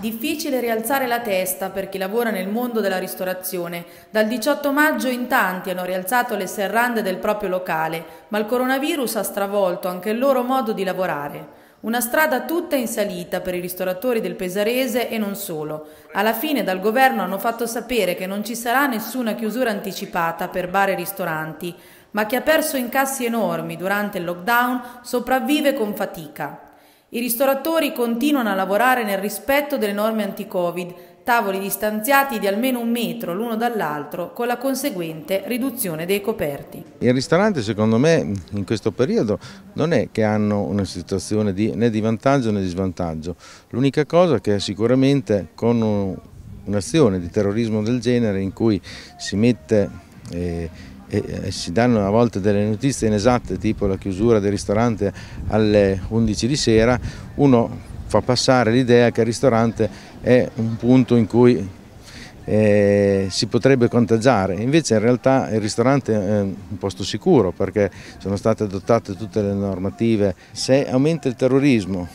Difficile rialzare la testa per chi lavora nel mondo della ristorazione. Dal 18 maggio in tanti hanno rialzato le serrande del proprio locale, ma il coronavirus ha stravolto anche il loro modo di lavorare. Una strada tutta in salita per i ristoratori del Pesarese e non solo. Alla fine dal governo hanno fatto sapere che non ci sarà nessuna chiusura anticipata per bar e ristoranti, ma chi ha perso incassi enormi durante il lockdown sopravvive con fatica. I ristoratori continuano a lavorare nel rispetto delle norme anti-Covid, tavoli distanziati di almeno un metro l'uno dall'altro, con la conseguente riduzione dei coperti. Il ristorante secondo me in questo periodo non è che hanno una situazione di, né di vantaggio né di svantaggio, l'unica cosa che sicuramente con un'azione di terrorismo del genere in cui si mette eh, e si danno a volte delle notizie inesatte tipo la chiusura del ristorante alle 11 di sera, uno fa passare l'idea che il ristorante è un punto in cui eh, si potrebbe contagiare, invece in realtà il ristorante è un posto sicuro perché sono state adottate tutte le normative. Se aumenta il terrorismo,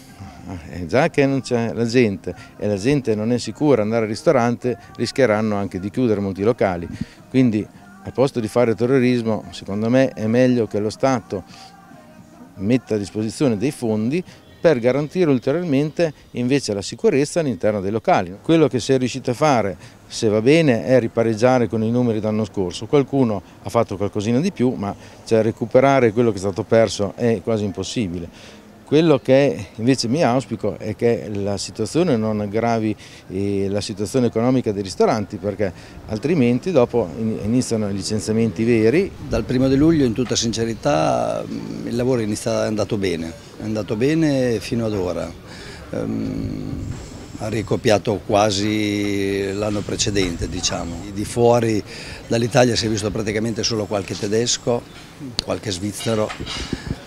eh, già che non c'è la gente e la gente non è sicura andare al ristorante, rischieranno anche di chiudere molti locali. Quindi al posto di fare terrorismo, secondo me è meglio che lo Stato metta a disposizione dei fondi per garantire ulteriormente invece la sicurezza all'interno dei locali. Quello che si è riuscito a fare, se va bene, è ripareggiare con i numeri dell'anno scorso. Qualcuno ha fatto qualcosina di più, ma cioè, recuperare quello che è stato perso è quasi impossibile. Quello che invece mi auspico è che la situazione non aggravi eh, la situazione economica dei ristoranti perché altrimenti dopo iniziano i licenziamenti veri. Dal primo di luglio in tutta sincerità il lavoro è andato bene, è andato bene fino ad ora. Um, ha ricopiato quasi l'anno precedente, diciamo. Di fuori dall'Italia si è visto praticamente solo qualche tedesco, qualche svizzero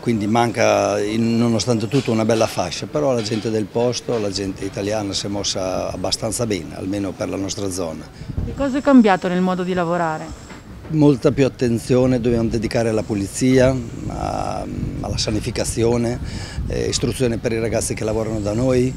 quindi manca nonostante tutto una bella fascia, però la gente del posto, la gente italiana si è mossa abbastanza bene, almeno per la nostra zona. Che cosa è cambiato nel modo di lavorare? Molta più attenzione dobbiamo dedicare alla pulizia, alla sanificazione, eh, istruzione per i ragazzi che lavorano da noi,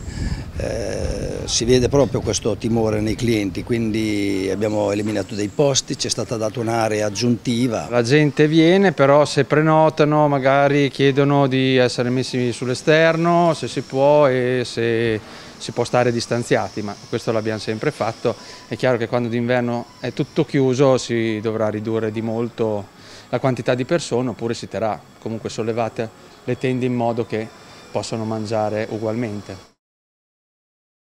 eh, si vede proprio questo timore nei clienti, quindi abbiamo eliminato dei posti, ci è stata data un'area aggiuntiva. La gente viene, però se prenotano magari chiedono di essere messi sull'esterno, se si può e se si può stare distanziati, ma questo l'abbiamo sempre fatto. È chiaro che quando d'inverno è tutto chiuso si dovrà ridurre di molto la quantità di persone oppure si terrà comunque sollevate le tende in modo che possano mangiare ugualmente.